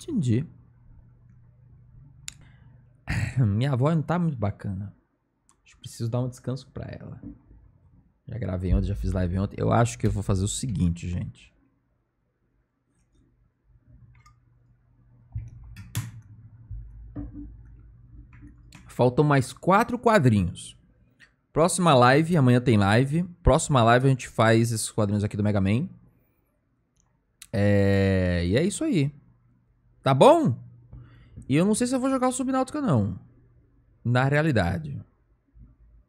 Entendi. Minha avó não tá muito bacana. Acho que preciso dar um descanso pra ela. Já gravei ontem, já fiz live ontem. Eu acho que eu vou fazer o seguinte, gente. Faltam mais quatro quadrinhos. Próxima live, amanhã tem live. Próxima live a gente faz esses quadrinhos aqui do Mega Man. É... E é isso aí. Tá bom? E eu não sei se eu vou jogar o Subnáutica, não. Na realidade.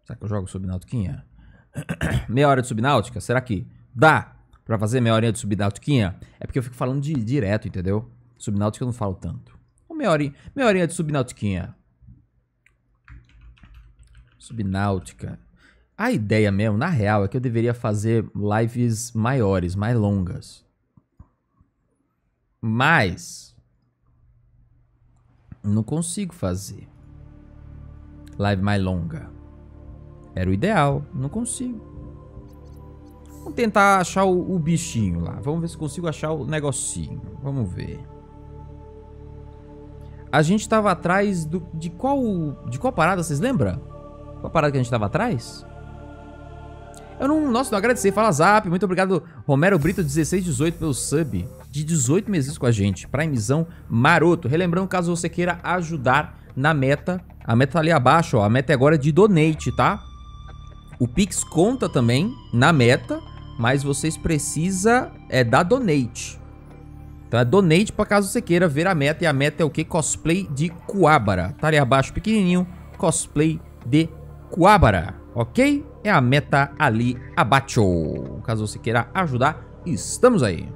Será que eu jogo Subnautiquinha? meia hora de Subnáutica? Será que dá pra fazer meia hora de Subnautiquinha? É porque eu fico falando de, direto, entendeu? Subnáutica eu não falo tanto. Uma meia horinha, meia horinha de Subnautiquinha. Subnáutica. A ideia mesmo, na real, é que eu deveria fazer lives maiores, mais longas. Mas não consigo fazer live mais longa. Era o ideal, não consigo. Vamos tentar achar o, o, bichinho lá. Vamos ver se consigo achar o negocinho. Vamos ver. A gente tava atrás do, de qual de qual parada, vocês lembram? Qual parada que a gente tava atrás? Eu não, nossa, não agradecer. Fala Zap, muito obrigado Romero Brito 1618 pelo sub de 18 meses com a gente. Primezão maroto. Relembrando, caso você queira ajudar na meta, a meta tá ali abaixo, ó. A meta é agora de donate, tá? O Pix conta também na meta, mas vocês precisam é, dar donate. Então é donate para caso você queira ver a meta. E a meta é o que? Cosplay de Kuabara. Tá ali abaixo, pequenininho. Cosplay de Kuabara, ok? É a meta ali abaixo. Caso você queira ajudar, estamos aí.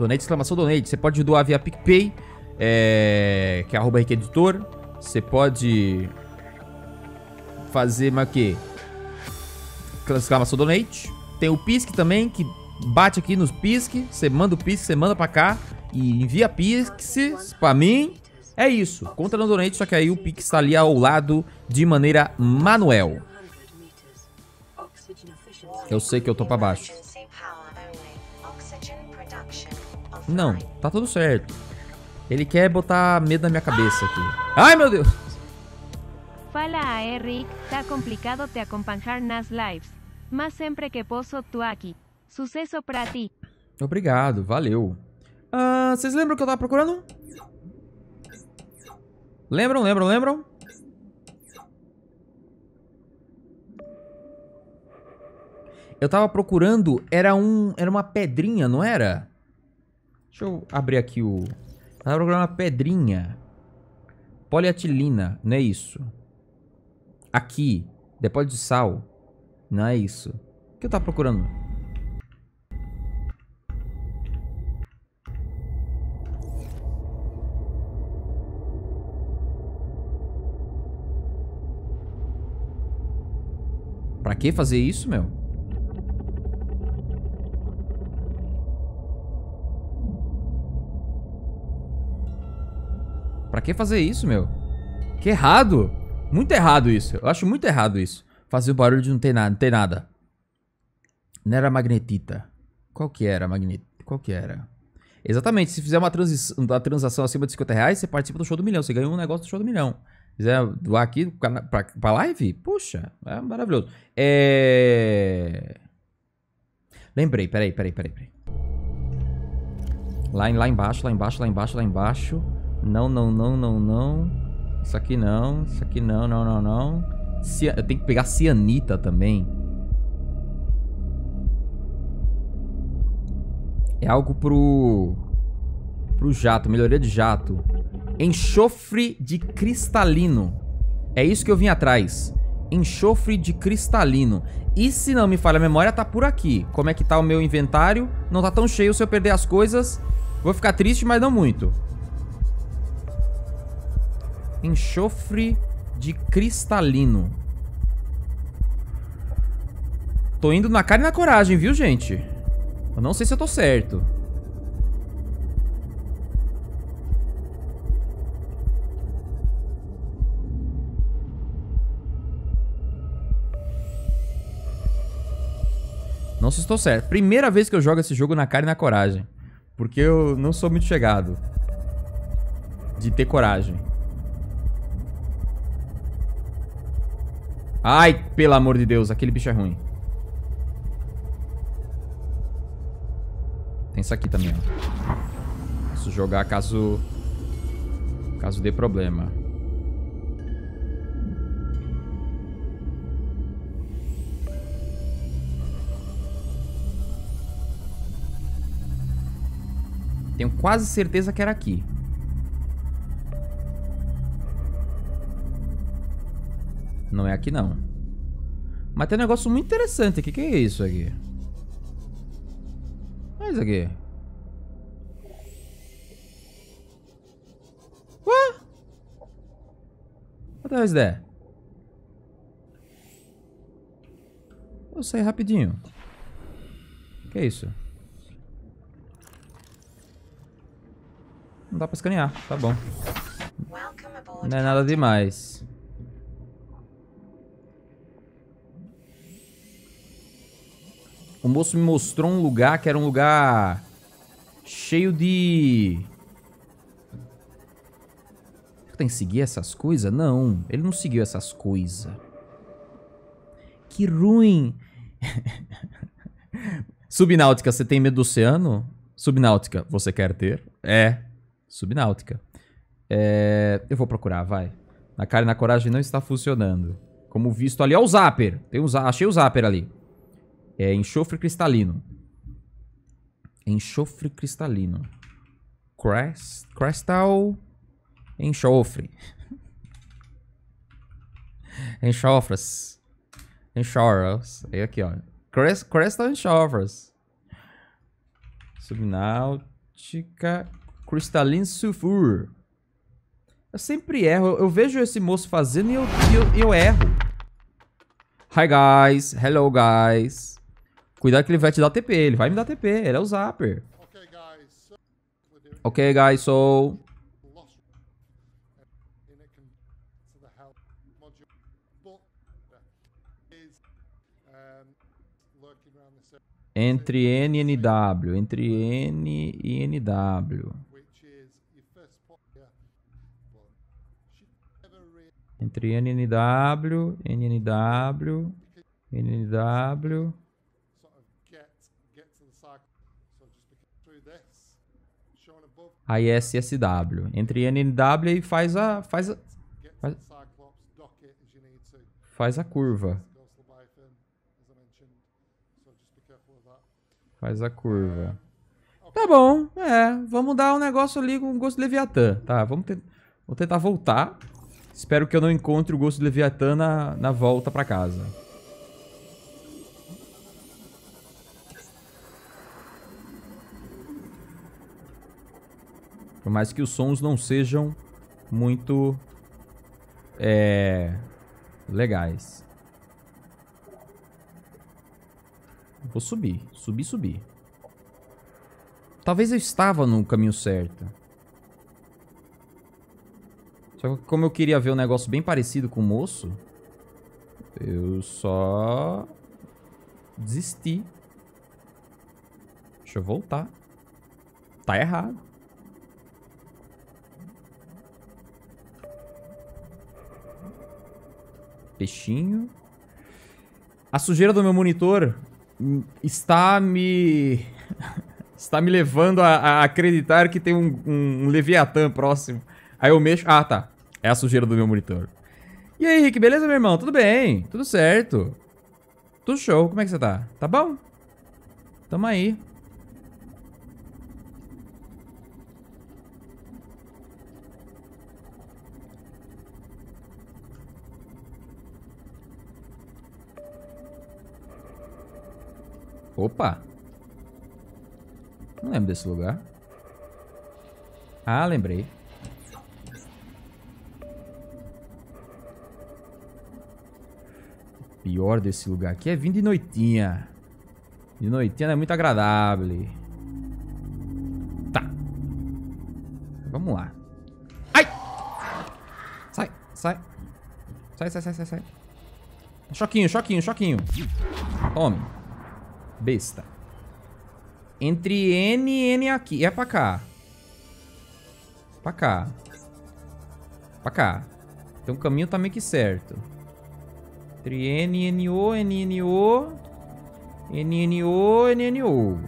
Donate, exclamação donate. Você pode doar via PicPay, é, que é arroba Editor. Você pode fazer, mas o quê? Exclamação donate. Tem o Pisc também, que bate aqui nos Pisc. Você manda o Pisc, você manda pra cá e envia Pisc pra mim. É isso. Conta no donate, só que aí o Pix tá ali ao lado de maneira manuel. Eu sei que eu tô pra baixo. Não, tá tudo certo. Ele quer botar medo na minha cabeça aqui. Ai, meu Deus! Fala a Eric, tá complicado te acompanhar nas lives. Mas sempre que posso, tu aqui. Sucesso pra ti. Obrigado, valeu. Ah, vocês lembram que eu tava procurando? Lembram, lembram, lembram? Eu tava procurando, era um, era uma pedrinha, não era? Deixa eu abrir aqui o... Tava procurando uma pedrinha. Poliatilina, não é isso. Aqui, depósito de sal. Não é isso. O que eu tava procurando? Pra que fazer isso, meu? Pra que fazer isso, meu? Que errado. Muito errado isso. Eu acho muito errado isso. Fazer o barulho de não ter nada. Não ter nada. Não era magnetita. Qual que era magnet... Qual que era? Exatamente. Se fizer uma, transi... uma transação acima de 50 reais, você participa do show do milhão. Você ganha um negócio do show do milhão. Quiser doar aqui pra, pra, pra live? Puxa, é maravilhoso. É... Lembrei, peraí, peraí, peraí, peraí. Lá, lá embaixo, lá embaixo, lá embaixo, lá embaixo. Não, não, não, não, não. Isso aqui não. Isso aqui não, não, não, não. Eu tenho que pegar cianita também. É algo pro... Pro jato, melhoria de jato. Enxofre de cristalino. É isso que eu vim atrás. Enxofre de cristalino. E se não me falha a memória, tá por aqui. Como é que tá o meu inventário? Não tá tão cheio se eu perder as coisas. Vou ficar triste, mas não muito. Enxofre de cristalino. Tô indo na cara e na coragem, viu, gente? Eu não sei se eu tô certo. Não sei se estou certo. Primeira vez que eu jogo esse jogo na cara e na coragem. Porque eu não sou muito chegado. De ter coragem. Ai, pelo amor de Deus, aquele bicho é ruim. Tem isso aqui também, ó. Posso jogar caso... Caso dê problema. Tenho quase certeza que era aqui. Não é aqui, não. Mas tem um negócio muito interessante aqui. O que é isso aqui? Olha é isso aqui. What hell is that? Vou sair rapidinho. O que é isso? Não dá pra escanear, tá bom. Não é nada demais. O moço me mostrou um lugar que era um lugar cheio de... Tem que seguir essas coisas? Não, ele não seguiu essas coisas. Que ruim. Subnáutica, você tem medo do oceano? Subnáutica, você quer ter? É, subnáutica. É, eu vou procurar, vai. Na cara e na coragem não está funcionando. Como visto ali, ó o Zapper. Tem um, achei o Zapper ali. É enxofre cristalino. Enxofre cristalino. Crest, crystal enxofre. Enxofras. Enxofras. Aí aqui, ó. Crest, crystal enxofras. Subnáutica cristalino sulfur. Eu sempre erro. Eu vejo esse moço fazendo e eu, eu, eu erro. Hi, guys. Hello, guys. Cuidado que ele vai te dar TP. Ele vai me dar TP. Ele é o Zapper. Ok, guys, so... Entre N e NW. Entre N e NW. Entre N e NW, NNW, NNW. ISSW. Entre NW e faz a faz a, faz, faz a curva. Faz a curva. Tá bom, é. Vamos dar um negócio ali com o gosto de Leviatã. Tá, vamos te vou tentar voltar. Espero que eu não encontre o gosto de Leviatã na, na volta pra casa. Por mais que os sons não sejam muito é, legais. Vou subir, subir, subir. Talvez eu estava no caminho certo. Só que como eu queria ver um negócio bem parecido com o moço, eu só desisti. Deixa eu voltar. Tá errado. Peixinho. A sujeira do meu monitor está me... está me levando a, a acreditar que tem um, um, um, Leviatã próximo. Aí eu mexo... Ah, tá. É a sujeira do meu monitor. E aí, Rick, beleza, meu irmão? Tudo bem? Tudo certo. Tudo show. Como é que você tá? Tá bom? Tamo aí. Opa! Não lembro desse lugar. Ah, lembrei. O pior desse lugar aqui é vir de noitinha. De noitinha não é muito agradável. Tá. Vamos lá. Ai! Sai, sai. Sai, sai, sai, sai, sai. Choquinho, choquinho, choquinho. Tome. Besta. Entre N e N aqui. É pra cá. Pra cá. Pra cá. Então o caminho tá meio que certo. Entre N, N, O, N, N, O. N, N, O, N, N, O.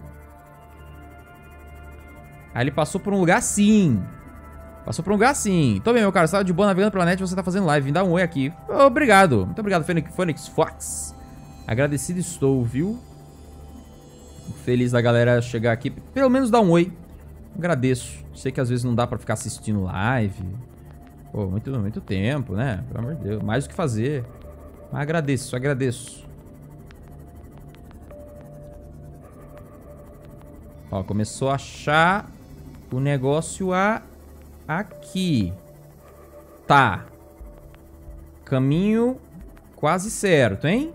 Aí ele passou por um lugar assim. Passou por um lugar assim. Tô bem, meu cara. Você tava de boa navegando pela net você tá fazendo live. Vim dar um oi aqui. Obrigado. Muito obrigado, Fênix, Fênix Fox. Agradecido estou, viu? Feliz da galera chegar aqui. Pelo menos dar um oi. Agradeço. Sei que às vezes não dá pra ficar assistindo live. Pô, muito, muito tempo, né? Pelo amor de Deus. Mais o que fazer. Mas agradeço, agradeço. Ó, começou a achar o negócio a aqui. Tá. Caminho quase certo, hein?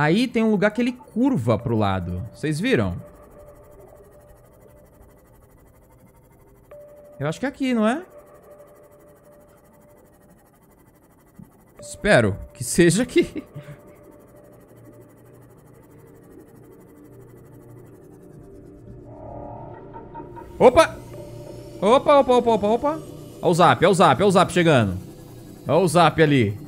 Aí tem um lugar que ele curva pro lado. Vocês viram? Eu acho que é aqui, não é? Espero que seja aqui. Opa! Opa, opa, opa, opa, opa. Olha o zap, olha o zap, olha o zap chegando. Olha o zap ali.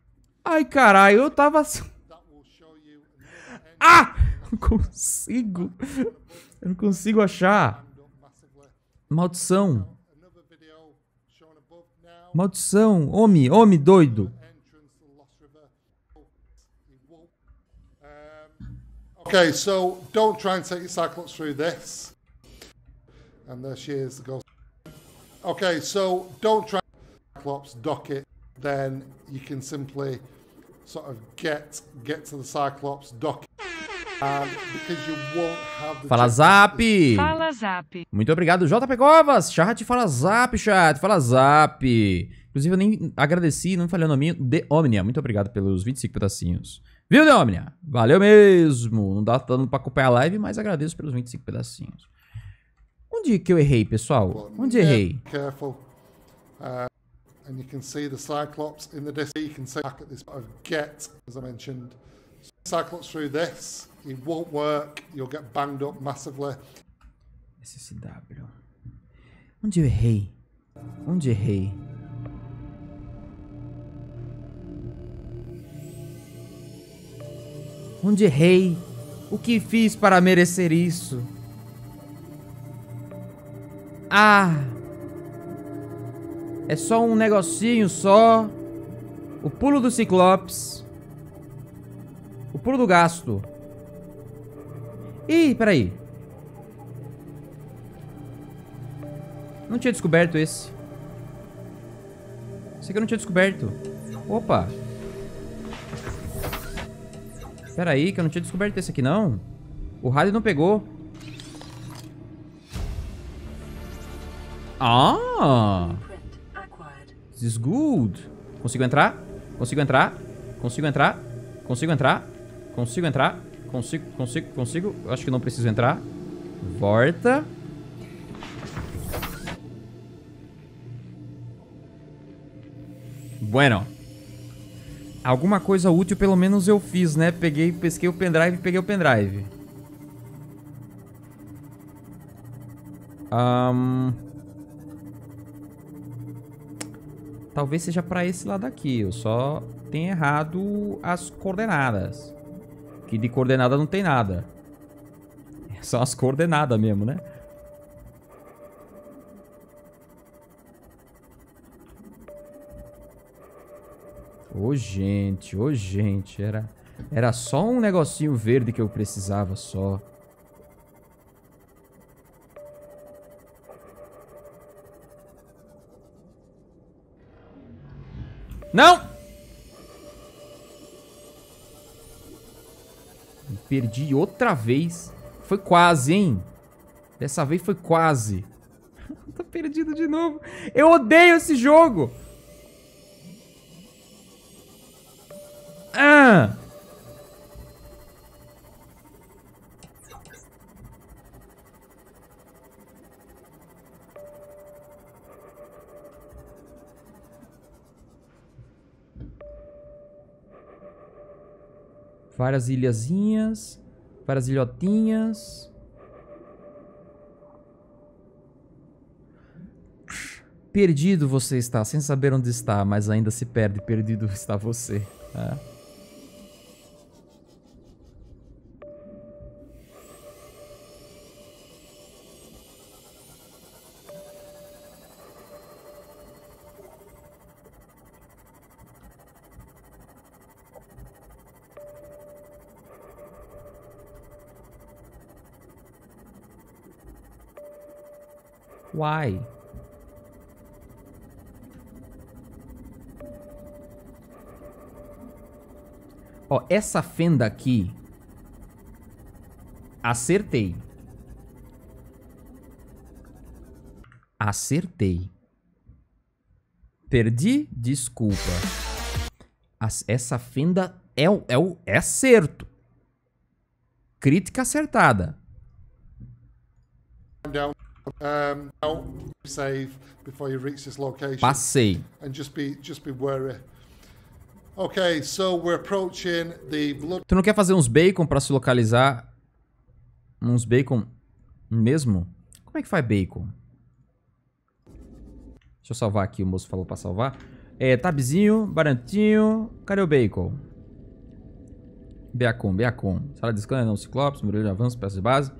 Ai, caralho, eu tava... Ah! Não consigo. Eu não consigo achar. Maldição. Maldição. Homem, homem doido. Okay, so don't try and take your Cyclops through this. And there she is, the ghost. Okay, so don't try Cyclops, dock it, then you can simply sort of get get to the Cyclops, dock it. Fala Zap! Fala Zap! Muito obrigado, JP Covas! Chat, fala Zap, chat, fala Zap! Inclusive, eu nem agradeci, não falei o nome de Omnia. Muito obrigado pelos 25 pedacinhos. Viu, De Omnia? Valeu mesmo! Não dá dando pra acompanhar a live, mas agradeço pelos 25 pedacinhos. Onde que eu errei, pessoal? Onde errei? Careful. Uh, and you can see the Cyclops in the disc. You can see back at this get, as I mentioned. Cyclops through this. It won't work. You'll get banged up massively. SSW. Onde eu errei? Onde errei? Onde errei? O que fiz para merecer isso? Ah! É só um negocinho só. O pulo do Ciclopes. O pulo do gasto. Ih, peraí. Não tinha descoberto esse. Esse aqui eu não tinha descoberto. Opa. Peraí, que eu não tinha descoberto esse aqui, não. O rádio não pegou. Ah! This is good. Consigo entrar? Consigo entrar? Consigo entrar? Consigo entrar? Consigo entrar? Consigo, consigo, consigo. Acho que não preciso entrar. Volta. Bueno. Alguma coisa útil pelo menos eu fiz, né? Peguei, pesquei o pendrive peguei o pendrive. Um... Talvez seja pra esse lado aqui. Eu só tenho errado as coordenadas. Que de coordenada não tem nada. São as coordenadas mesmo, né? Ô, oh, gente, ô, oh, gente. Era, era só um negocinho verde que eu precisava só. Não! Perdi outra vez. Foi quase, hein? Dessa vez foi quase. Tô perdido de novo. Eu odeio esse jogo. Ah! Várias ilhazinhas. Várias ilhotinhas. Perdido você está, sem saber onde está, mas ainda se perde. Perdido está você. É. Why? Ó, essa fenda aqui. Acertei. Acertei. Perdi? Desculpa. As- essa fenda é, o- é, é acerto. Crítica acertada. down. Um, save before you reach this location, Passei. and just be just be wary. Okay, so we're approaching the blood. Tu não quer fazer uns bacon pra se localizar? Uns bacon mesmo? Como é que faz bacon? Deixa eu salvar aqui, o moço falou pra salvar. É, tabzinho, barantinho. Cadê o bacon? Beacon, Beacon. Sala de scan, não ciclopes, murilo de avanço, peça de base.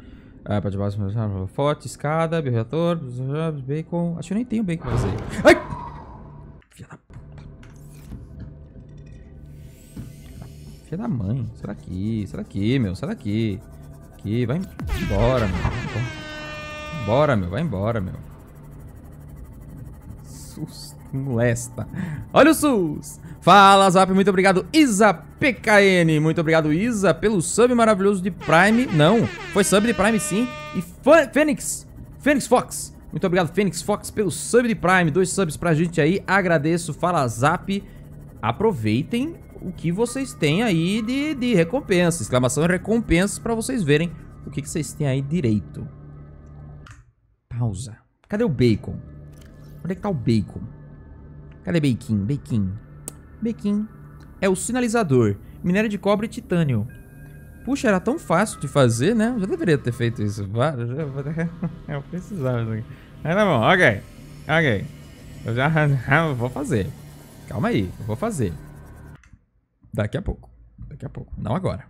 Ah, parte de base, forte, escada, bioreator, bacon. Acho que eu nem tenho bacon pra fazer. Ai! Filha da puta. Filha da mãe. Sai daqui, sai daqui, meu. Sai daqui. Aqui, vai embora, meu. Vai embora, meu. Vai embora, meu. SUS molesta. Olha o SUS. Fala, Zap. Muito obrigado, Isa PKN. Muito obrigado, Isa, pelo sub maravilhoso de Prime. Não, foi sub de Prime sim. E Fênix, Fênix Fox. Muito obrigado, Fênix Fox, pelo sub de Prime. Dois subs pra gente aí. Agradeço. Fala, Zap. Aproveitem o que vocês têm aí de, de recompensa. Exclamação e recompensas pra vocês verem o que, que vocês têm aí direito. Pausa. Cadê o bacon? Onde é que tá o bacon? Cadê bacon? Bacon. Bacon. É o sinalizador. Minério de cobre e titânio. Puxa, era tão fácil de fazer, né? Eu já deveria ter feito isso. Eu, já- precisava disso aqui. Mas tá bom, ok. Ok. Eu já eu vou fazer. Calma aí, eu vou fazer. Daqui a pouco. Daqui a pouco. Não agora.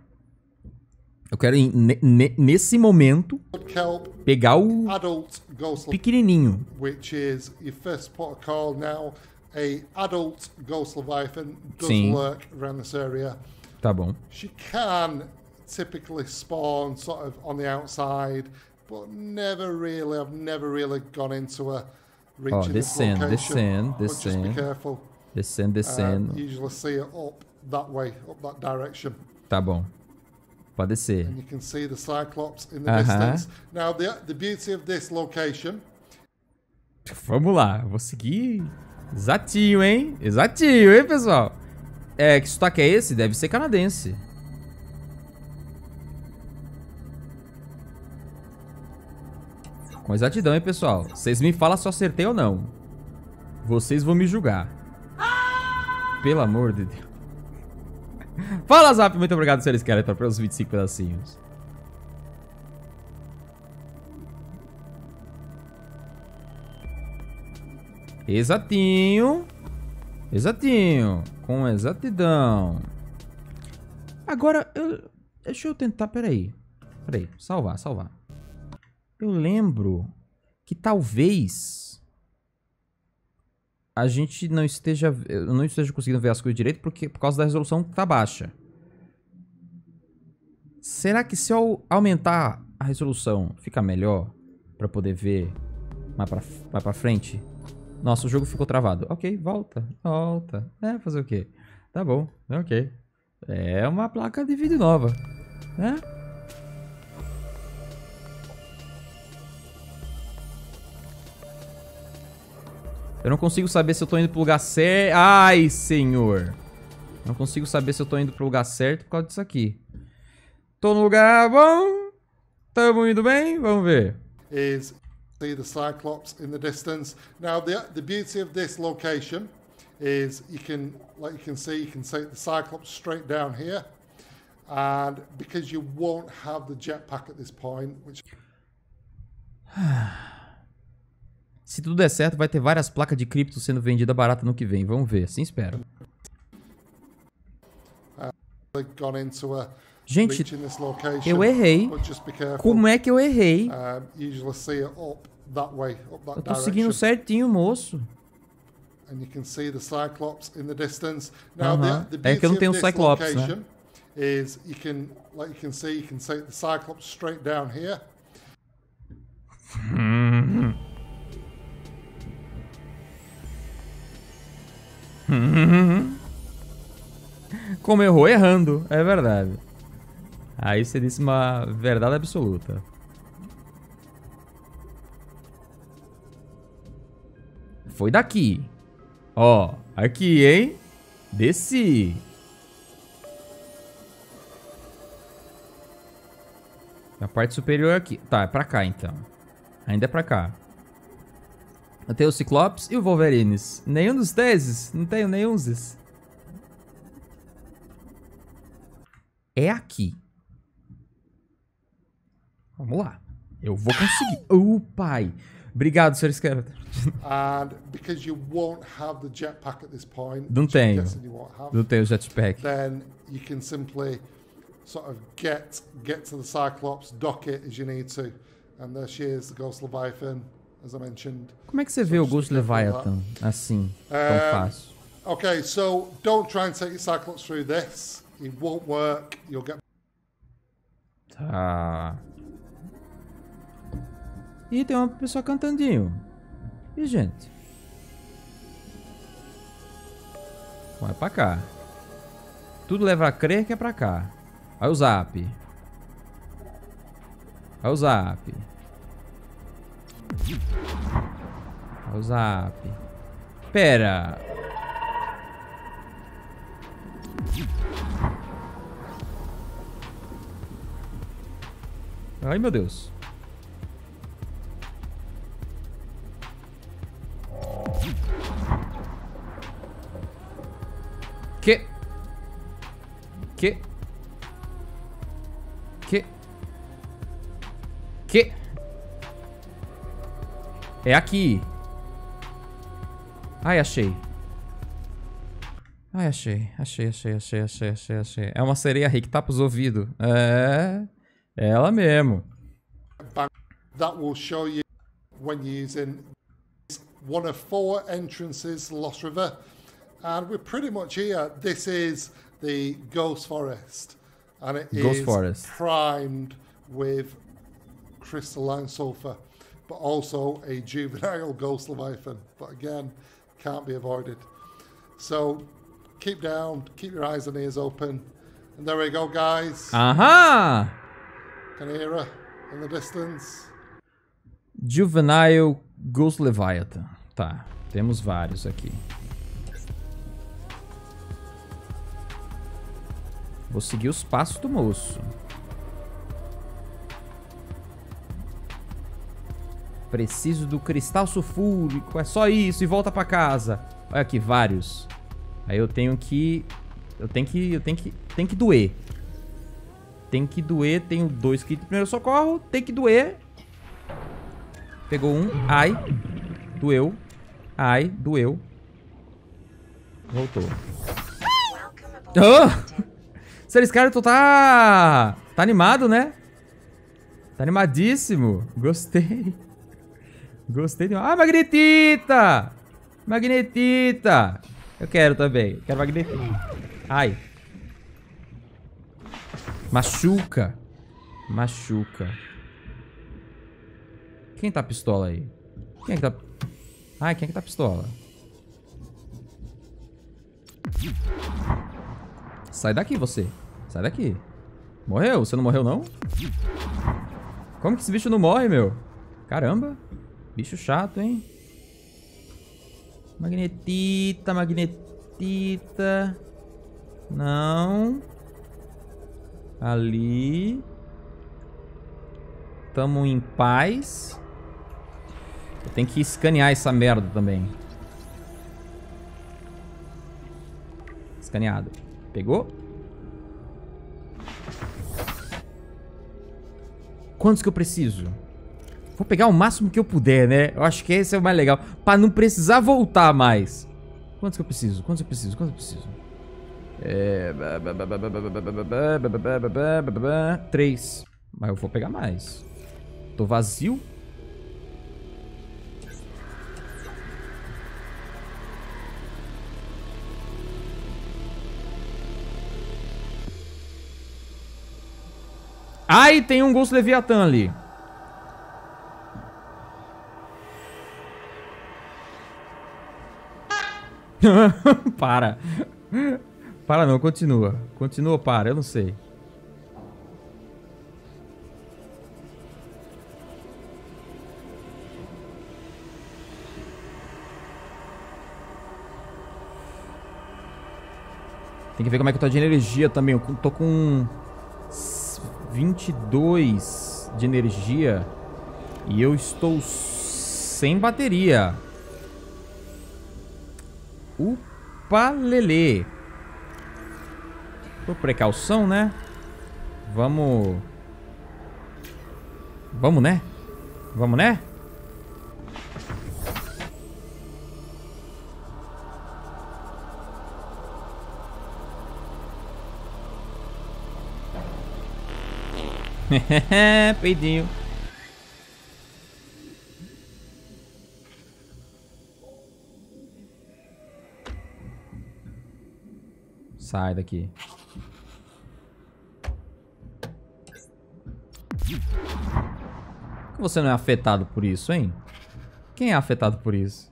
Eu quero, nesse momento, pegar o pequenininho. which is your first port of call now. A adult ghost leviathan does Sim. lurk around this area. Tá bom. She can typically spawn sort of on the outside, but never really. I've never really gone into reaching this descend, descend, but just be descend. careful. Descendo, Uh, descendo. you usually see it up that way, up that direction. Tá bom. Pode descer. And you can see the Cyclops in the Uh-huh. distance. Now, the, the beauty of this location Vamos lá, vou seguir exatinho, hein? Exatinho, hein, pessoal? É, que sotaque é esse? Deve ser canadense. Com exatidão, hein, pessoal? Vocês me falam se eu acertei ou não. Vocês vão me julgar. Pelo amor de Deus. Fala, Zap. Muito obrigado, Sr. Skeletor, pelos 25 pedacinhos. Exatinho. Exatinho. Com exatidão. Agora, eu, deixa eu tentar. Peraí. Peraí. Salvar, salvar. Eu lembro que talvez a gente não esteja. Não esteja conseguindo ver as coisas direito porque, por causa da resolução que tá baixa. Será que se eu aumentar a resolução fica melhor pra poder ver mais pra, mais pra frente? Nossa, o jogo ficou travado. Ok, volta, volta. É, fazer o quê? Tá bom, ok. É uma placa de vídeo nova, né? Eu não consigo saber se eu tô indo pro lugar certo. Ai, senhor. Não consigo saber se eu tô indo pro lugar certo por causa disso aqui. Tô no lugar bom. Tamo indo bem? Vamos ver. Is see the Cyclops in the distance. Now, the, the beauty of this location is you can, like you can see, you can take the Cyclops straight down here. And because you won't have the jetpack at this point, which Se tudo der certo, vai ter várias placas de cripto sendo vendida barata no que vem. Vamos ver, assim espero. they've gone into a Gente, eu errei. Como é que eu errei? See that Eu tô seguindo certinho, moço. and you can see the Cyclops in the distance. Now, the, the É que eu não tenho um Cyclops, né? is you can, like you can see, you can take the Cyclops straight down here. Como errou errando, é verdade. Aí você disse uma verdade absoluta. Foi daqui. Ó, aqui, hein? Desci. Na parte superior aqui. Tá, é pra cá então. Ainda é pra cá. Eu tenho o Ciclopes e o Wolverines. Nenhum dos teses. Não tenho nenhum desses. É aqui. Vamos lá. Eu vou conseguir. Oh, pai. Obrigado, Sr. Skeletor. And because you won't have the jetpack at this point, Não tenho. Não tenho jetpack. then you can simply sort of get get to the Cyclops, dock it as you need to. And there she is, the Ghost Leviathan. Como é que você vê o Ghost Leviathan assim, tão É, fácil? Okay, so don't try and take your Cyclops through this. It won't work. You'll get Tá. Ih, tem uma pessoa cantandinho. Ih, gente. Vai pra cá. Tudo leva a crer que é pra cá. Olha o zap. Olha o zap. O zap. Pera. Ai, meu Deus. Que? Que? Que? Que? É aqui. Ai, achei. Ai, achei. Achei, achei, achei, achei, achei, achei. É uma sereia rica que tapa os ouvidos. É. Ela mesmo. that will show you when using one of four entrances Lost River. And we're pretty much here. This is the Ghost Forest. And it is Ghost Forest. primed with crystalline sulfur, but also a juvenile Ghost Leviathan. But again, can't be avoided. So keep down, keep your eyes and ears open. And there we go, guys. Aham! Can you hear her in the distance? Juvenile Ghost Leviathan. Tá, temos vários aqui. Vou seguir os passos do moço. Preciso do cristal sulfúrico. É só isso e volta pra casa. Olha aqui, vários. Aí eu tenho que... Eu tenho que... Eu tenho que... Tem que doer. Tem que doer. Tenho dois kits de primeiro socorro. Tem que doer. Pegou um. Ai. Doeu. Ai, doeu. Voltou. Oh! Tu tá. Tá animado, né? Tá animadíssimo. Gostei. Gostei de. Ah, Magnetita! Magnetita! Eu quero também. Quero Magnetita. Ai. Machuca. Machuca. Quem tá pistola aí? Quem é que tá. Ai, quem é que tá pistola? Sai daqui, você. Sai daqui. Morreu? Você não morreu, não? Como que esse bicho não morre, meu? Caramba. Bicho chato, hein? Magnetita, magnetita. Não. Ali. Tamo em paz. Eu tenho que escanear essa merda também. Escaneado. Pegou? Quantos que eu preciso? Vou pegar o máximo que eu puder, né? Eu acho que esse é o mais legal. Pra não precisar voltar mais. Quantos que eu preciso? Quantos eu preciso? Quantos eu preciso? É... Três. Mas eu vou pegar mais. Tô vazio. Ai, tem um Ghost Leviathan ali. para. Para não, continua. Continua, para, eu não sei. Tem que ver como é que eu tô de energia também. Eu tô com 22 de energia e eu estou sem bateria. Upa, lelê. Por precaução, né? Vamos... Vamos, né? Vamos, né? Peidinho. Sai daqui. Por que você não é afetado por isso, hein? Quem é afetado por isso?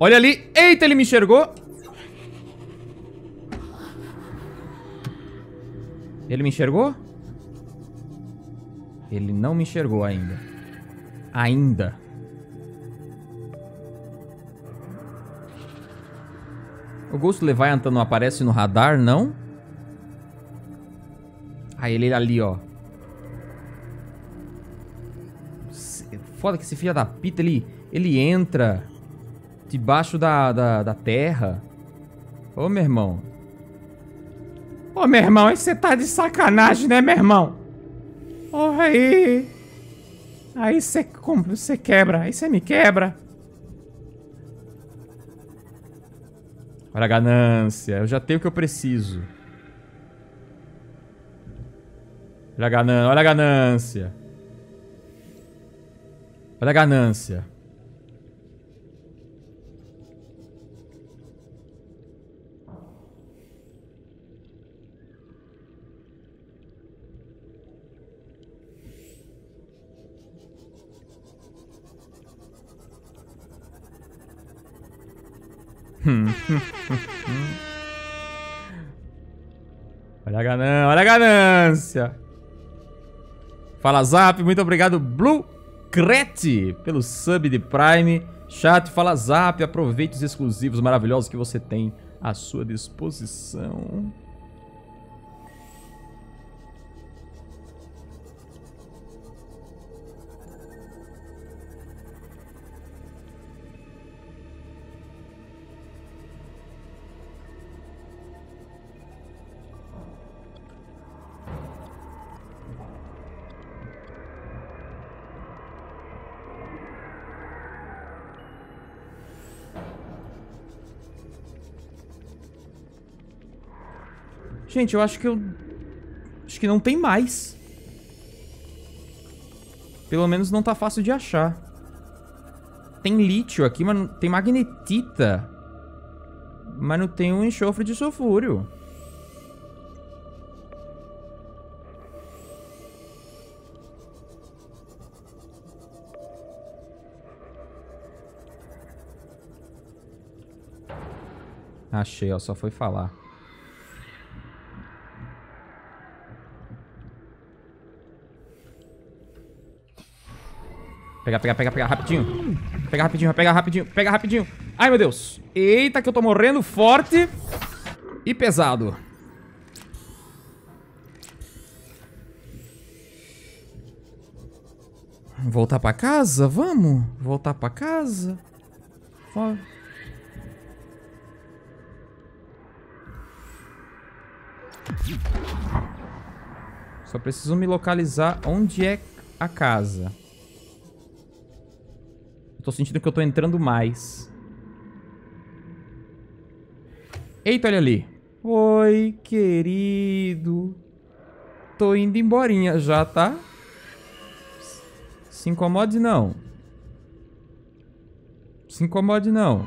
Olha ali. Eita, ele me enxergou. Ele me enxergou? Ele não me enxergou ainda. Ainda. O Ghost Leviathan não aparece no radar, não? Ah, ele é ali, ó. Foda que esse filho da pita, ele, ele entra debaixo da, da, da terra. Ô, meu irmão. Ô, meu irmão, aí você tá de sacanagem, né, meu irmão? Porra aí. Aí você você quebra, aí você me quebra. Olha a ganância, eu já tenho o que eu preciso. Olha a ganância, olha a ganância. Olha a ganância. olha a ganância, olha a ganância. Fala Zap, muito obrigado Blue Crete pelo sub de Prime. Chat, fala Zap, aproveite os exclusivos maravilhosos que você tem à sua disposição. Gente, eu acho que eu... Acho que não tem mais. Pelo menos não tá fácil de achar. Tem lítio aqui, mas tem magnetita. Mas não tem um enxofre de sulfúrio. Achei, ó, só foi falar. Pegar, pegar, pegar, pegar rapidinho. Pegar rapidinho, pegar rapidinho, pegar rapidinho. Ai, meu Deus. Eita, que eu tô morrendo forte e pesado. Voltar pra casa? Vamos? Voltar pra casa? Só preciso me localizar onde é a casa. Tô sentindo que eu tô entrando mais. Eita, olha ali. Oi, querido. Tô indo emborinha já, tá? Se incomode não. Se incomode não.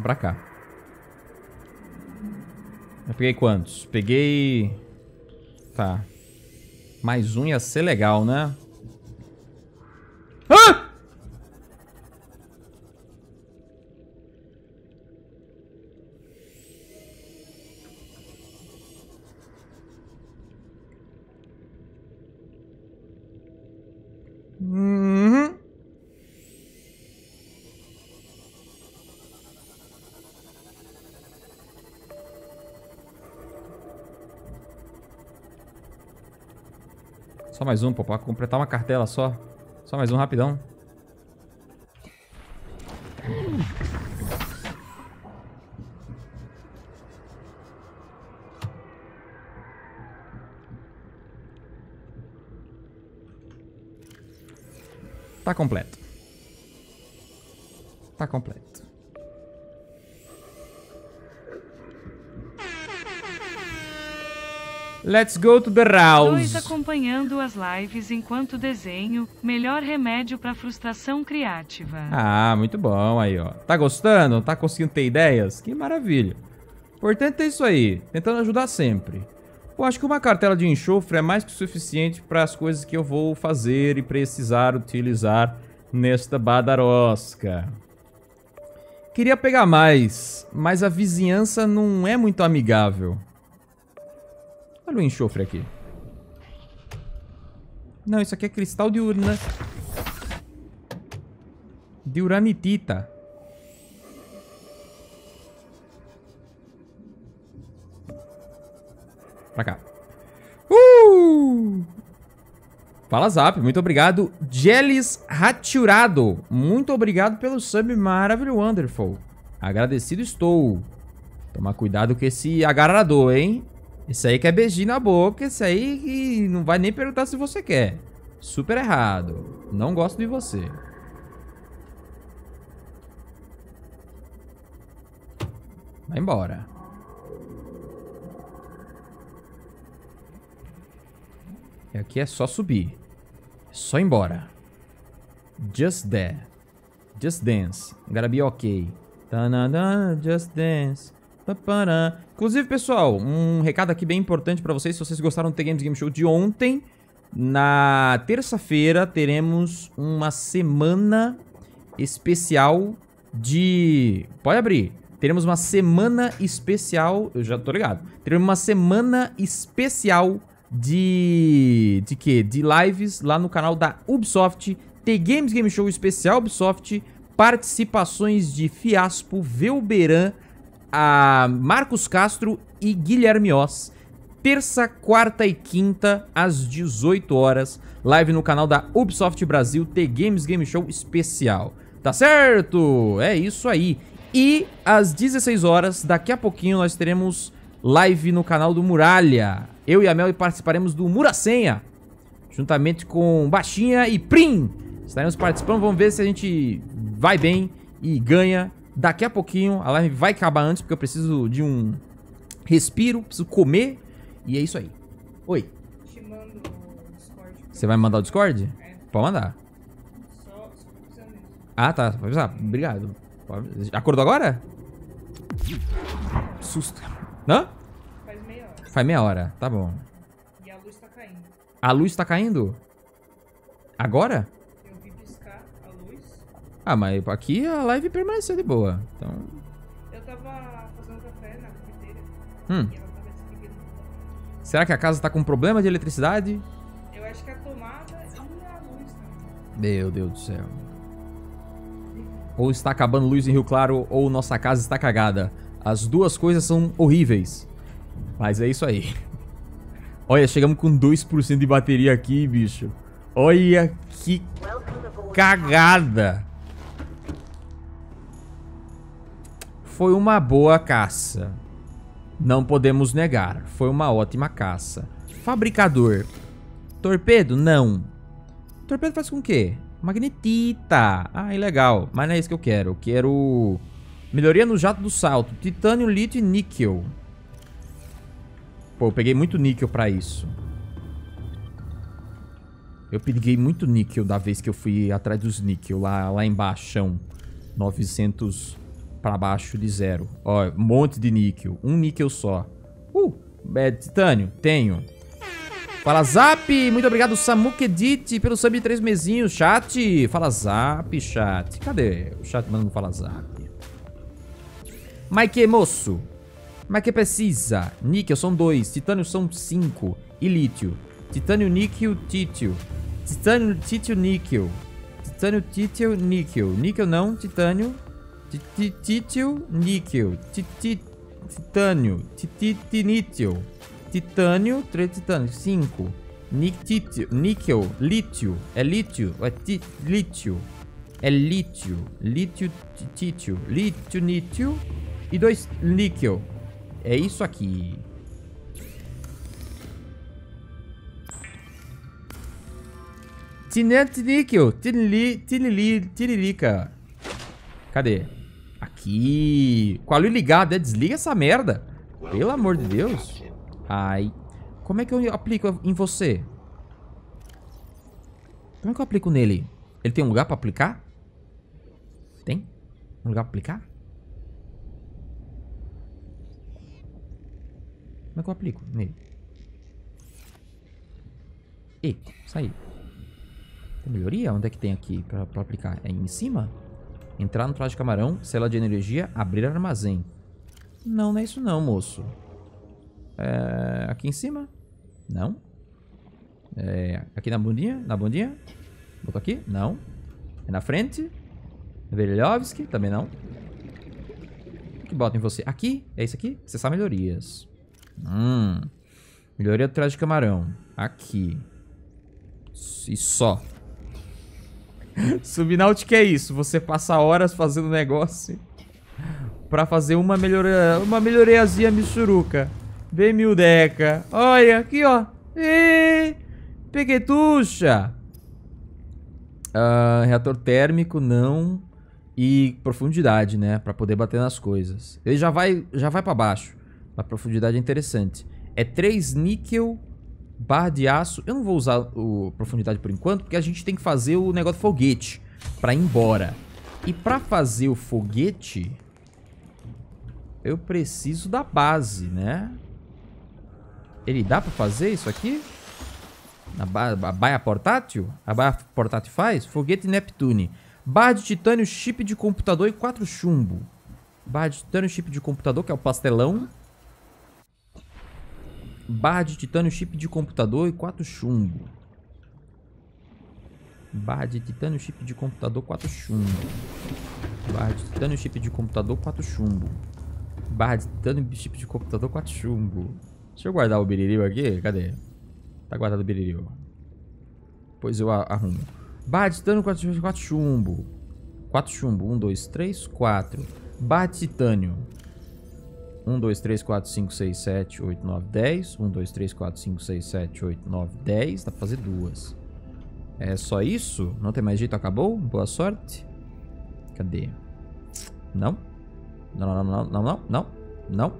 Pra cá. Eu peguei quantos? Peguei... Tá. Mais um ia ser legal, né? Ah! Mais um, pô, pra completar uma cartela só. Só mais um, rapidão. Tá completo. Tá completo. Let's go to the Dois house. acompanhando as lives enquanto desenho, melhor remédio para frustração criativa. Ah, muito bom aí, ó. Tá gostando? Tá conseguindo ter ideias? Que maravilha. Importante é isso aí, tentando ajudar sempre. Eu acho que uma cartela de enxofre é mais que suficiente para as coisas que eu vou fazer e precisar utilizar nesta badarosca. Queria pegar mais, mas a vizinhança não é muito amigável. Olha o enxofre aqui. Não, isso aqui é cristal de urna. De uranitita. Pra cá. Uh! Fala Zap, muito obrigado. Jelis Raturado, muito obrigado pelo sub maravilhoso, wonderful. Agradecido estou. Tomar cuidado com esse agarrador, hein? Esse aí quer beijinho na boca, esse aí não vai nem perguntar se você quer. Super errado. Não gosto de você. Vai embora. E aqui é só subir. É só ir embora. Just there. Just dance. Gotta be ok. Tanana, just dance. Inclusive, pessoal, um recado aqui bem importante pra vocês. Se vocês gostaram do The Games Game Show de ontem, na terça-feira teremos uma semana especial de... Pode abrir. Teremos uma semana especial... Eu já tô ligado. Teremos uma semana especial de... De quê? De lives lá no canal da Ubisoft. The Games Game Show especial Ubisoft. Participações de Fiaspo, Velberan, a Marcos Castro e Guilherme Oz. Terça, quarta e quinta, às 18 horas. Live no canal da Ubisoft Brasil, The Games Game Show especial. Tá certo? É isso aí. E às 16 horas, daqui a pouquinho, nós teremos live no canal do Muralha. Eu e a Mel participaremos do Muracenha, juntamente com Baixinha e Prim. Estaremos participando, vamos ver se a gente vai bem e ganha. Daqui a pouquinho, a live vai acabar antes, porque eu preciso de um respiro, preciso comer. E é isso aí. Oi, Te mando o Discord. você vai mandar o Discord? É. Pode mandar. Só, só mesmo. Ah, tá. Pode avisar. Obrigado. Acordou agora? Susto. Hã? Faz meia hora. Faz meia hora. Tá bom. E a luz tá caindo. A luz tá caindo? Agora? Ah, mas aqui a live permaneceu de boa. Então. Eu tava fazendo café na cafeteira. Hum. E ela tava desligando. Será que a casa tá com problema de eletricidade? Eu acho que a tomada e a luz também. Meu Deus do céu. Ou está acabando luz em Rio Claro, ou nossa casa está cagada. As duas coisas são horríveis. Mas é isso aí. Olha, chegamos com 2% de bateria aqui, bicho. Olha que cagada. Foi uma boa caça. Não podemos negar. Foi uma ótima caça. Fabricador. Torpedo? Não. Torpedo faz com o quê? Magnetita. Ah, legal. Mas não é isso que eu quero. Eu quero... Melhoria no jato do salto. Titânio, lítio e níquel. Pô, eu peguei muito níquel pra isso. Eu peguei muito níquel da vez que eu fui atrás dos níquel lá, lá embaixo. 900 pra baixo de zero. Ó, um monte de níquel. Um níquel só. Uh, é, titânio, tenho. Fala Zap, muito obrigado Samukedit pelo sub de três mesinhos. Chat, fala Zap, chat. Cadê o chat mandando fala Zap? Mike, moço. Mike precisa. Níquel são dois, titânio são cinco. E lítio. Titânio, níquel, títio. Titânio, títio, níquel. Titânio, títio, níquel. Níquel não, titânio. Ti- ti- Títio, níquel. Ti- ti- Titânio. ti- ti- Tinítio. Titânio, 3 titânio, 5. Nictítio, níquel, lítio. É lítio, é ti- lítio. É lítio, lítio, ti- títio, lítio, nítio e dois níquel. É isso aqui. Tinete níquel, tinili, tinili, tiririca. Cadê? Aqui. Com a luz ligada, é? desliga essa merda. Pelo amor de Deus. Ai. Como é que eu aplico em você? Como é que eu aplico nele? Ele tem um lugar pra aplicar? Tem? Um lugar pra aplicar? Como é que eu aplico nele? Eita, saiu. Tem melhoria? Onde é que tem aqui pra, pra aplicar? É em cima? Entrar no traje de camarão, cela de energia, abrir armazém. Não, não é isso não, moço. É, aqui em cima? Não. É, aqui na bundinha? Na bundinha? Botou aqui? Não. É na frente? Velhovski? Também não. O que bota em você? Aqui? É isso aqui? Acessar melhorias. Hum. Melhoria do traje de camarão. Aqui. E só. Subnáutica é isso. Você passa horas fazendo negócio pra fazer uma melhoria, uma melhoriazinha michuruca. Bem mildeca. Olha, aqui, ó. Ê, peguetuxa. Ah, reator térmico, não. E profundidade, né? Pra poder bater nas coisas. Ele já vai, já vai pra baixo. A profundidade é interessante. É 3 níquel, barra de aço. Eu não vou usar o profundidade por enquanto, porque a gente tem que fazer o negócio do foguete pra ir embora. E pra fazer o foguete, eu preciso da base, né? Ele dá pra fazer isso aqui? A, ba a baia portátil? A baia portátil faz? Foguete Neptune. Barra de titânio, chip de computador e quatro chumbo. Barra de titânio, chip de computador, que é o pastelão. Barra de titânio, chip de computador e quatro chumbo. Barra de titânio, chip de computador, quatro chumbo. Barra de titânio, chip de computador, quatro chumbo. Barra de titânio, chip de computador, quatro chumbo. Deixa eu guardar o biririu aqui. Cadê? Tá guardado o biririu. Pois eu arrumo. Barra de titânio, 4, 4 chumbo. 4 chumbo. 1, 2, 3, 4. Barra de titânio. 1, 2, 3, 4, 5, 6, 7, 8, 9, 10. 1, 2, 3, 4, 5, 6, 7, 8, 9, 10. Dá pra fazer duas. É só isso? Não tem mais jeito? Acabou? Boa sorte. Cadê? Não? Não, não, não, não, não, não. Não.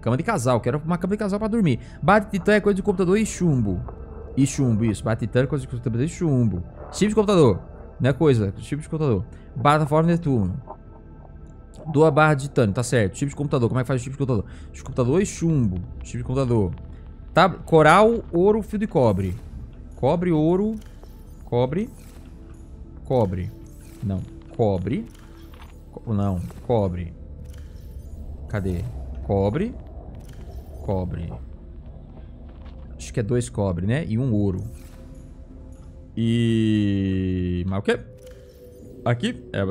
Cama de casal. Quero uma cama de casal pra dormir. Bate titã é coisa de computador e chumbo. E chumbo, isso. Bate titã é coisa de computador e chumbo. Chip de computador. Não é coisa. Chip de computador. Plataforma Netuno. Doa barra de titânio, tá certo. Chip de computador. Como é que faz o chip de computador? Chip de computador e chumbo. Chip de computador. Tá, coral, ouro, fio de cobre. Cobre, ouro. Cobre. Cobre. Não. Cobre. Co- não. Cobre. Cadê? Cobre. Cobre. que é dois cobre, né? E um ouro. E... Mas o quê? Aqui. É,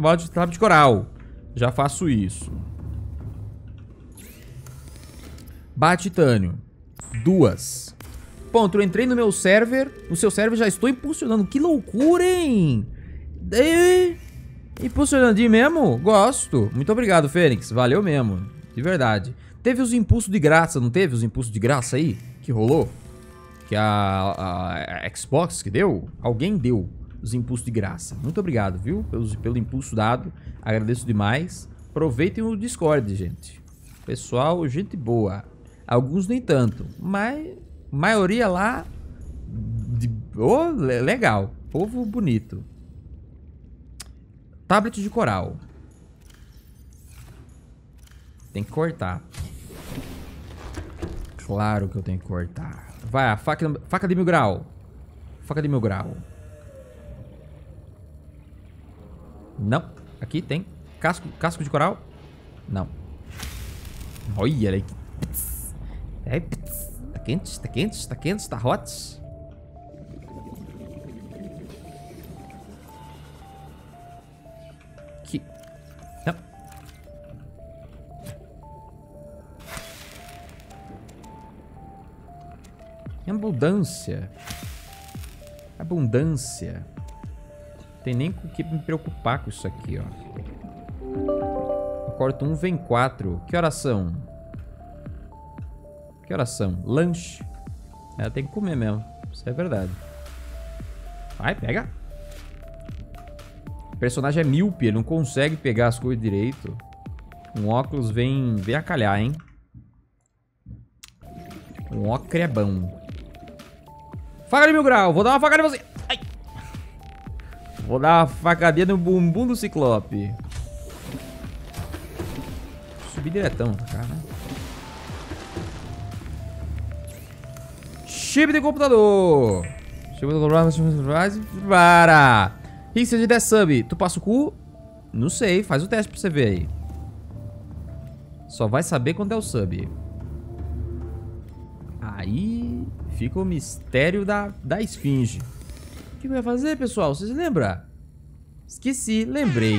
balde de tábua de coral. Já faço isso. Bate titânio. Duas. Ponto, eu entrei no meu server. No seu server já estou impulsionando. Que loucura, hein? E... Impulsionandinho mesmo? Gosto. Muito obrigado, Fênix. Valeu mesmo. De verdade. Teve os impulsos de graça, não teve os impulsos de graça aí? Que rolou? Que a, a, a Xbox que deu? Alguém deu os impulsos de graça. Muito obrigado, viu? Pelo, pelo impulso dado. Agradeço demais. Aproveitem o Discord, gente. Pessoal, gente boa. Alguns nem tanto. Mas maioria lá. De, oh, legal. Povo bonito. Tablet de coral. Tem que cortar. Claro que eu tenho que cortar. Vai, a faca, faca de mil grau. Faca de mil grau. Não. Aqui tem. Casco, casco de coral? Não. Olha, aqui. É, tá quente, tá quente, tá quente, tá hot. Abundância. Abundância. Tem nem com o que me preocupar com isso aqui, ó. corto um, vem quatro. Que horas são? Que horas são? Lanche. É, tem que comer mesmo. Isso é verdade. Vai, pega. O personagem é míope, ele não consegue pegar as coisas direito. Um óculos vem, vem a calhar, hein? Um óculos é bom. Faca de mil grau. Vou dar uma facada em você. Vou dar uma facadinha no bumbum do Ciclope. Subir diretão, cara. Chip de computador. Chip de computador. Para. Rixa de 10 sub. Tu passa o cu? Não sei. Faz o teste pra você ver aí. Só vai saber quando é o sub. Aí fica o mistério da, da esfinge. Que vai fazer, pessoal? Vocês lembram? Esqueci, lembrei.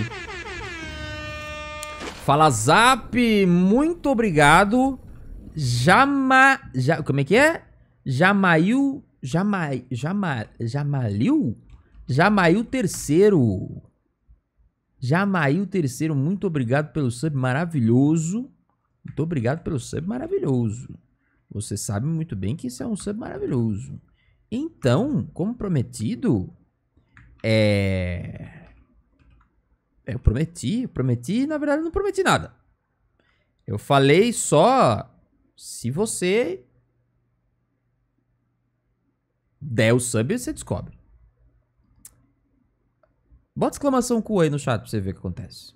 Fala Zap, muito obrigado. Jama... Ja, como é que é? Jamail... Jama, Jama, Jamaliu? Jamail terceiro. Jamail terceiro, muito obrigado pelo sub maravilhoso. Muito obrigado pelo sub maravilhoso. Você sabe muito bem que isso é um sub maravilhoso. Então, como prometido, é... Eu prometi, prometi, na verdade não prometi nada. Eu falei só se você der o sub, você descobre. Bota exclamação cu aí no chat pra você ver o que acontece.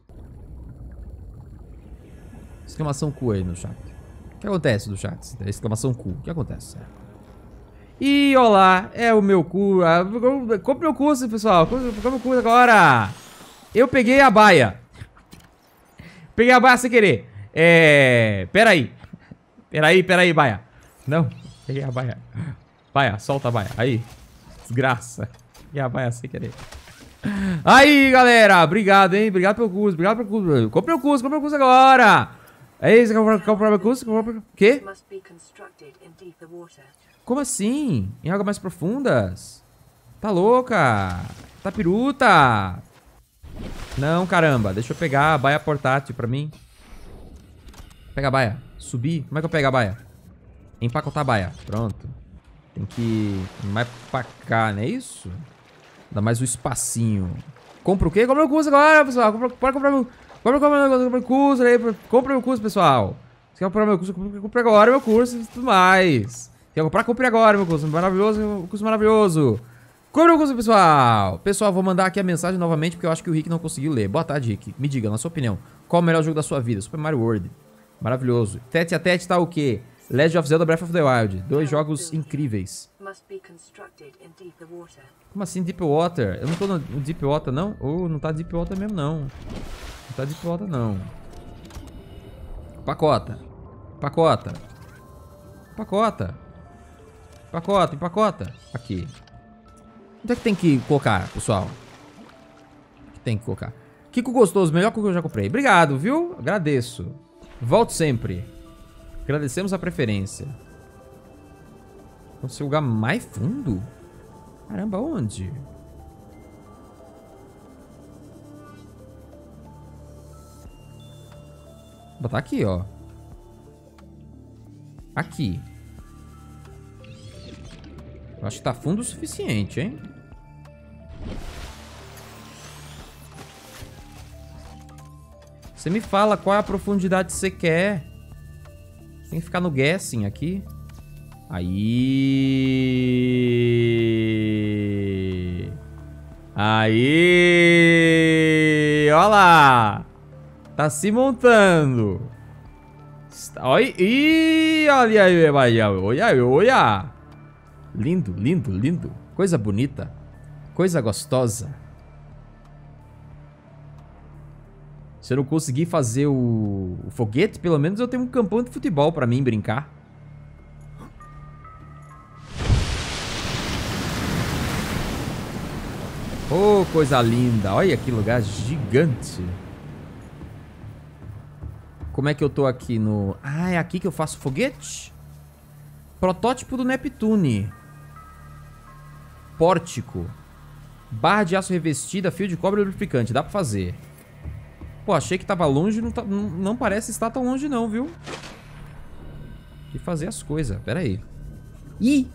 Exclamação cu aí no chat. O que acontece do chat? Exclamação cu. O que acontece? E olá, é o meu cu. Ah, compre meu curso, pessoal. Compre meu curso agora. Eu peguei a baia. Peguei a baia sem querer. É. Peraí. Peraí, peraí, baia. Não, peguei a baia. Baia, solta a baia. Aí. Desgraça. Peguei a baia sem querer. Aí, galera. Obrigado, hein? Obrigado pelo curso. Obrigado pelo curso. Compre o curso, compre o curso agora. É isso, qual o problema com isso? O quê? Como assim? Em águas mais profundas? Tá louca? Tá piruta? Não, caramba. Deixa eu pegar a baia portátil pra mim. Pega a baia. Subir. Como é que eu pego a baia? Empacotar a baia. Pronto. Tem que mais pra cá, não é isso? Dá mais um espacinho. Compra o quê? Compra o curso agora, pessoal. Compra, pode comprar meu... Compra, compra, compra meu curso aí. Compra meu curso, pessoal. Você quer comprar meu curso? Compre agora meu curso e tudo mais. Quer comprar? Compre agora meu curso. Maravilhoso, curso maravilhoso. Compre meu curso, pessoal. Pessoal, vou mandar aqui a mensagem novamente porque eu acho que o Rick não conseguiu ler. Boa tarde, Rick. Me diga, na sua opinião, qual o melhor jogo da sua vida? Super Mario World. Maravilhoso. Tete a tete tá o quê? Legend of Zelda Breath of the Wild. Dois jogos incríveis. Como assim Deep Water? Eu não tô no Deep Water, não? Ou oh, não tá Deep Water mesmo, não. Tá de volta, não. Pacota. Pacota. Pacota. Empacota, empacota. Aqui. Onde é que tem que colocar, pessoal? O que tem que colocar? Kiko gostoso, melhor que eu já comprei. Obrigado, viu? Agradeço. Volto sempre. Agradecemos a preferência. Vamos lugar mais fundo? Caramba, onde? Vou botar aqui, ó. Aqui. Eu acho que tá fundo o suficiente, hein? Você me fala qual é a profundidade que você quer. Tem que ficar no guessing aqui. Aí. Aí. Olha lá. Tá se montando. Olha, ih, olha aí, olha, olha, olha. Lindo, lindo, lindo. Coisa bonita. Coisa gostosa. Se eu não conseguir fazer o, o foguete, pelo menos eu tenho um campão de futebol pra mim brincar. Oh, coisa linda. Olha que lugar gigante. Como é que eu tô aqui no... Ah, é aqui que eu faço foguete? Protótipo do Neptune. Pórtico. Barra de aço revestida, fio de cobre lubrificante. Dá pra fazer. Pô, achei que tava longe, não, tá, não, parece estar tão longe não, viu? Que fazer as coisas. Pera aí. Ih!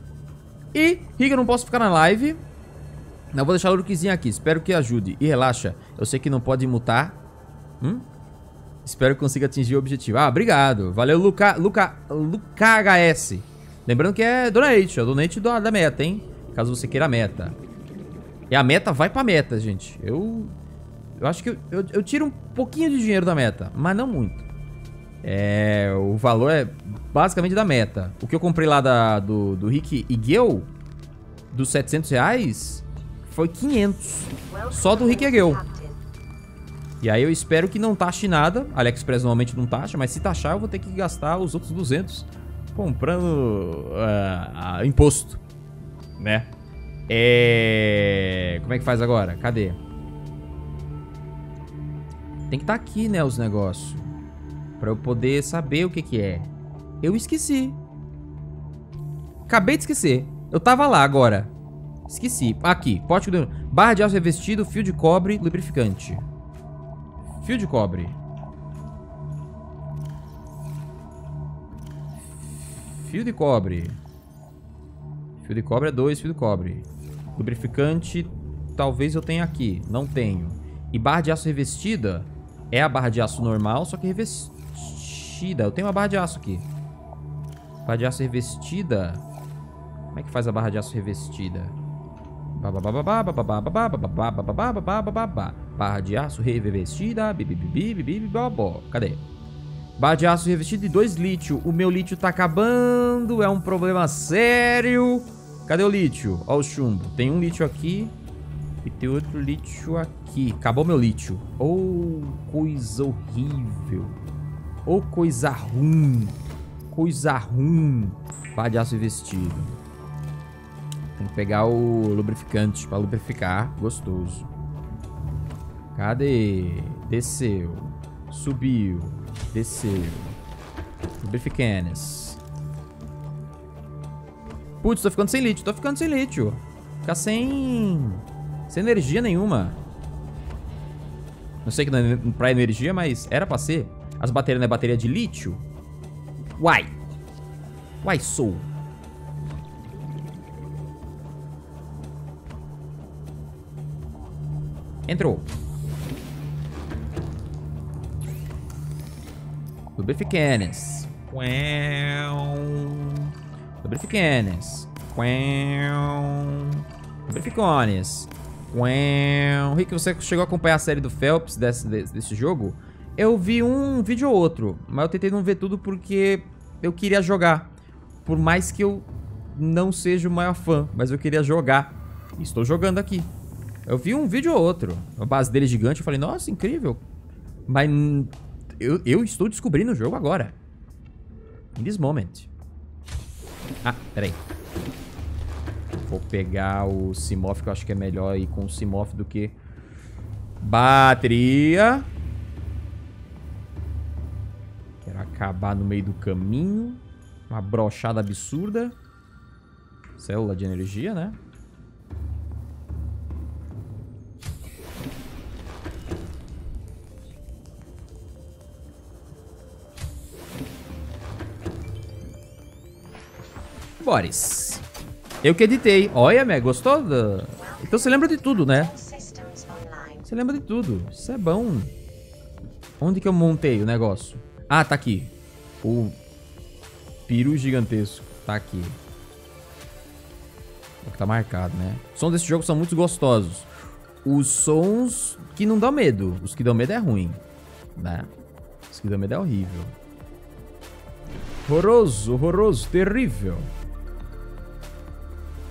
E, Riga, não posso ficar na live. Não, vou deixar o lookzinho aqui. Espero que ajude. E relaxa. Eu sei que não pode mutar. Hum? Espero que consiga atingir o objetivo. Ah, obrigado. Valeu, Luca, Luca, Luca HS. Lembrando que é donate. É donate da, da meta, hein? Caso você queira a meta. E a meta vai pra meta, gente. Eu eu acho que eu, eu, eu, tiro um pouquinho de dinheiro da meta, mas não muito. É, o valor é basicamente da meta. O que eu comprei lá da, do, do Rick Iguel, dos 700 reais, foi 500. Só do Rick Iguel. E aí eu espero que não taxe nada. AliExpress normalmente não taxa, mas se taxar eu vou ter que gastar os outros 200 comprando uh, uh, imposto, né? É... Como é que faz agora? Cadê? Tem que estar tá aqui, né, os negócios. Pra eu poder saber o que que é. Eu esqueci. Acabei de esquecer. Eu tava lá agora. Esqueci. Aqui, pote de... Barra de aço revestido, fio de cobre, lubrificante. Fio de cobre. Fio de cobre. Fio de cobre é dois, fio de cobre. Lubrificante, talvez eu tenha aqui. Não tenho. E barra de aço revestida é a barra de aço normal, só que revestida. Eu tenho uma barra de aço aqui. Barra de aço revestida. Como é que faz a barra de aço revestida? Barra de aço revestida. Cadê? Barra de aço revestida de 2 lítio. O meu lítio tá acabando. É um problema sério. Cadê o lítio? Ó o chumbo. Tem um lítio aqui. E tem outro lítio aqui. Acabou meu lítio. Oh, coisa horrível. Oh, coisa ruim. Coisa ruim. Pá de aço vestido. Tem que pegar o lubrificante pra lubrificar. Gostoso. Cadê? Desceu. Subiu. Desceu. Lubrificantes. Putz, tô ficando sem lítio. Tô ficando sem lítio. Ficar sem... Sem energia nenhuma. Não sei que não é pra energia, mas era pra ser. As baterias não é bateria de lítio? Uai. Uai, sou. Entrou. Lubrificantes. Lubrificantes. Lubrificones. Rick, você chegou a acompanhar a série do Phelps desse, desse, jogo? Eu vi um vídeo ou outro, mas eu tentei não ver tudo porque eu queria jogar. Por mais que eu não seja o maior fã, mas eu queria jogar. Estou jogando aqui. Eu vi um vídeo ou outro. A base dele é gigante, eu falei, nossa, incrível. Mas eu, eu estou descobrindo o jogo agora. In this moment. Ah, peraí. Vou pegar o Simoth, que eu acho que é melhor ir com o Simoth do que bateria. Quero acabar no meio do caminho. Uma brochada absurda. Célula de energia, né? Boris. Eu que editei. Olha, Meg, gostou? Da... Então você lembra de tudo, né? Você lembra de tudo. Isso é bom. Onde que eu montei o negócio? Ah, tá aqui. O peru gigantesco. Tá aqui. O que tá marcado, né? Os sons desse jogo são muito gostosos. Os sons que não dão medo. Os que dão medo é ruim. Né? Os que dão medo é horrível. Horroroso, horroroso, terrível.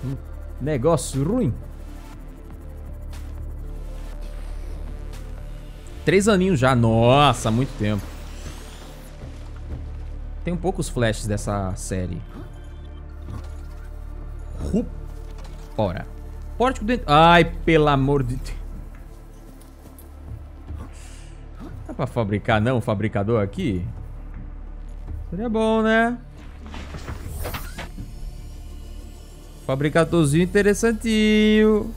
Um negócio ruim. Três aninhos já. Nossa, muito tempo. Tem poucos flashes dessa série. Rup. Ora. Pórtico dentro... Ai, pelo amor de Deus. Dá pra fabricar não, um fabricador aqui? Seria bom, né? Fabricadorzinho interessantinho.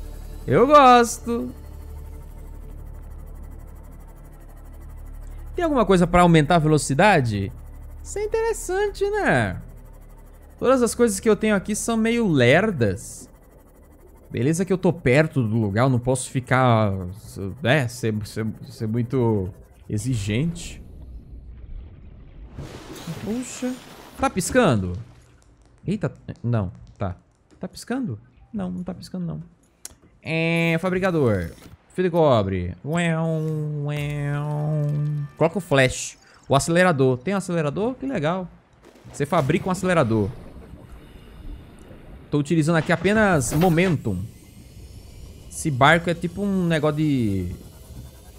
Eu gosto. Tem alguma coisa pra aumentar a velocidade? Isso é interessante, né? Todas as coisas que eu tenho aqui são meio lerdas. Beleza que eu tô perto do lugar, eu não posso ficar... É, ser, ser, ser muito exigente. Puxa. Tá piscando? Eita, não, tá. Piscando? Não, não tá piscando não. É, fabricador. Fio de cobre. Coloca o flash. O acelerador. Tem um acelerador? Que legal. Você fabrica um acelerador. Tô utilizando aqui apenas momentum. Esse barco é tipo um negócio de...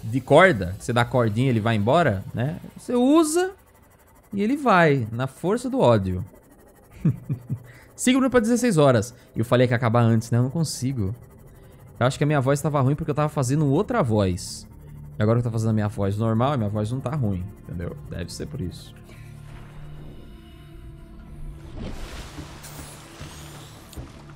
De corda. Você dá a cordinha ele vai embora, né? Você usa e ele vai, na força do ódio. Siga para 16 horas. Eu falei que ia acabar antes, né? Eu não consigo. Eu acho que a minha voz estava ruim porque eu estava fazendo outra voz. E agora que eu tô fazendo a minha voz normal, a minha voz não tá ruim, entendeu? Deve ser por isso.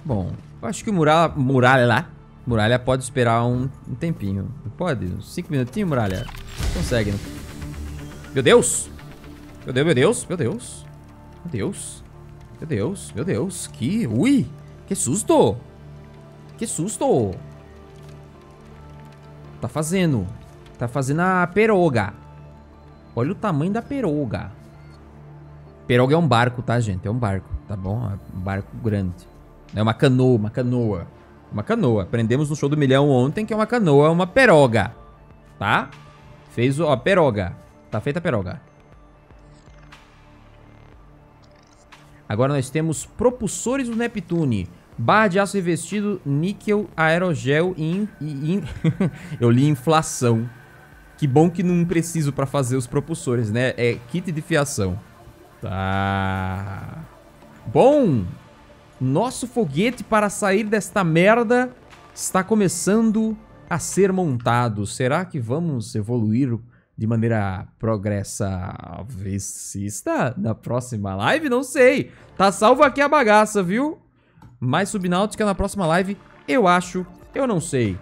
Bom, eu acho que o muralha, muralha lá, muralha pode esperar um, um tempinho. Pode? 5 minutinhos, muralha? Consegue, né? Meu Deus! Meu Deus, meu Deus, meu Deus. Meu Deus. Meu Deus, meu Deus. Que... Ui! Que susto! Que susto! Tá fazendo. Tá fazendo a peroga. Olha o tamanho da peroga. Peroga é um barco, tá, gente? É um barco, tá bom? É um barco grande. É uma canoa, uma canoa. Uma canoa. Aprendemos no show do milhão ontem que é uma canoa, uma peroga. Tá? Fez, ó, peroga. Tá feita a peroga. Agora nós temos propulsores do Neptune. Barra de aço revestido, níquel, aerogel e... In, Eu li inflação. Que bom que não preciso para fazer os propulsores, né? É kit de fiação. Tá... Bom, nosso foguete para sair desta merda está começando a ser montado. Será que vamos evoluir de maneira progressista na próxima live? Não sei. Tá salvo aqui a bagaça, viu? Mais Subnáutica na próxima live, eu acho, eu não sei.